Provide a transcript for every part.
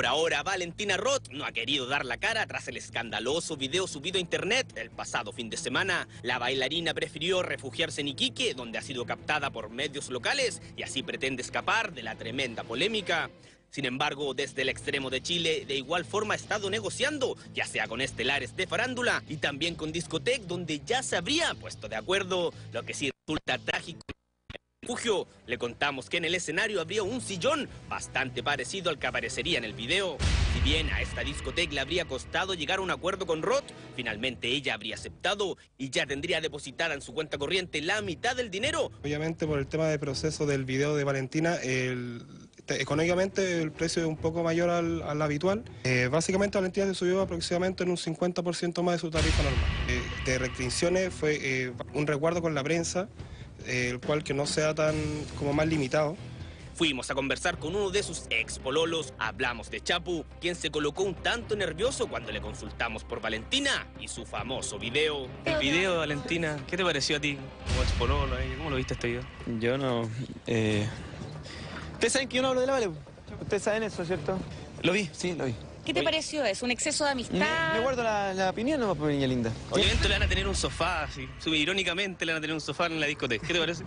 Por ahora, Valentina Roth no ha querido dar la cara tras el escandaloso video subido a internet el pasado fin de semana. La bailarina prefirió refugiarse en Iquique, donde ha sido captada por medios locales y así pretende escapar de la tremenda polémica. Sin embargo, desde el extremo de Chile, de igual forma ha estado negociando, ya sea con estelares de farándula y también con Discotec, donde ya se habría puesto de acuerdo, lo que sí resulta trágico refugio, le contamos que en el escenario habría un sillón bastante parecido al que aparecería en el video. Si bien a esta discoteca le habría costado llegar a un acuerdo con Roth, finalmente ella habría aceptado y ya tendría depositada en su cuenta corriente la mitad del dinero. Obviamente por el tema del proceso del video de Valentina, el, económicamente el precio es un poco mayor al, al habitual. Eh, básicamente Valentina se subió aproximadamente en un 50% más de su tarifa normal. Eh, de restricciones fue eh, un resguardo con la prensa, el cual que no sea tan como más limitado. Fuimos a conversar con uno de sus ex pololos, hablamos de Chapu, quien se colocó un tanto nervioso cuando le consultamos por Valentina y su famoso video. El video de Valentina, ¿qué te pareció a ti como ex pololo? ¿Cómo lo viste este video? Yo no... Eh... Ustedes saben que yo no hablo de la Vale. Ustedes saben eso, ¿cierto? Lo vi, sí, lo vi. ¿Qué te pareció eso? ¿Un exceso de amistad? Me guardo la, la opinión nomás, por niña linda. Obviamente le van a tener un sofá, así. Sube irónicamente le van a tener un sofá en la discoteca. ¿Qué te parece?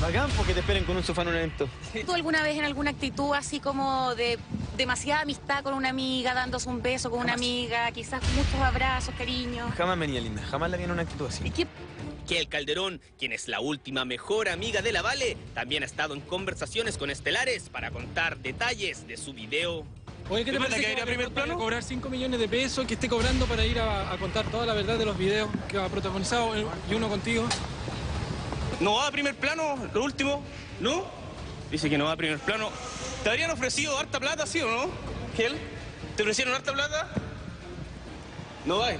Bacán, porque te esperen con un sofá en un evento. ¿Tú alguna vez en alguna actitud así como de demasiada amistad con una amiga, dándose un beso con una amiga, quizás muchos abrazos, cariño? Jamás me niña linda, jamás la vi en una actitud así. ¿Y qué que el Calderón, quien es la última mejor amiga de la Vale, también ha estado en conversaciones con estelares para contar detalles de su video. Oye, ¿qué te parece que, ir a primer plano? cobrar 5 millones de pesos, que esté cobrando para ir a, a, contar toda la verdad de los videos que ha protagonizado y uno contigo? ¿No va a primer plano, lo último? ¿No? Dice que no va a primer plano. ¿Te habrían ofrecido harta plata, sí o no, Gel? ¿Te ofrecieron harta plata? No va.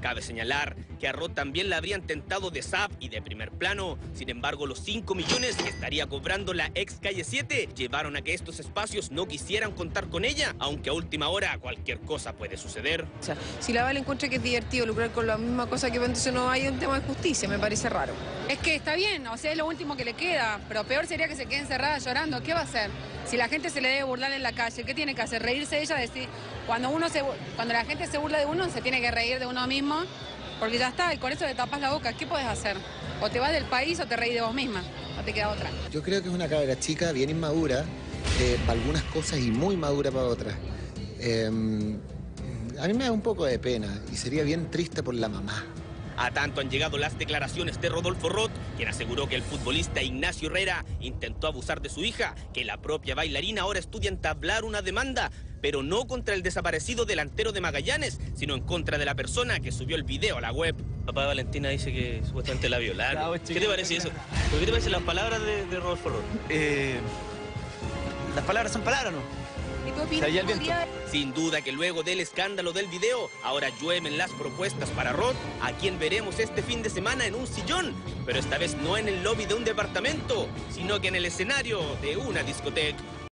Cabe señalar que a Roth también la habrían tentado de SAP y de primer plano. Sin embargo, los 5 millones que estaría cobrando la ex calle 7 llevaron a que estos espacios no quisieran contar con ella, aunque a última hora cualquier cosa puede suceder. O sea, si la Vale encuentra que es divertido lucrar con la misma cosa que entonces no hay un tema de justicia, me parece raro. Es que está bien, o sea, es lo último que le queda, pero peor sería que se quede encerrada llorando. ¿Qué va a hacer? Si la gente se le debe burlar en la calle, ¿qué tiene que hacer? Reírse de ella, decir, cuando uno se, cuando la gente se burla de uno, se tiene que reír de uno mismo, porque ya está, y con eso le tapas la boca. ¿Qué puedes hacer? O te vas del país o te reís de vos misma, no te queda otra. Yo creo que es una cabra chica bien inmadura eh, para algunas cosas y muy madura para otras. Eh, a mí me da un poco de pena y sería bien triste por la mamá. A tanto han llegado las declaraciones de Rodolfo Roth, quien aseguró que el futbolista Ignacio Herrera intentó abusar de su hija, que la propia bailarina ahora estudia entablar una demanda, pero no contra el desaparecido delantero de Magallanes, sino en contra de la persona que subió el video a la web. Papá de Valentina dice que supuestamente la violaron. ¿Qué te parece eso? ¿Qué te parecen las palabras de, de Rodolfo Roth? Eh, las palabras son palabras, ¿no? ¿Y tu opinión podría... Sin duda que luego del escándalo del video, ahora llueven las propuestas para Roth, a quien veremos este fin de semana en un sillón, pero esta vez no en el lobby de un departamento, sino que en el escenario de una discoteca.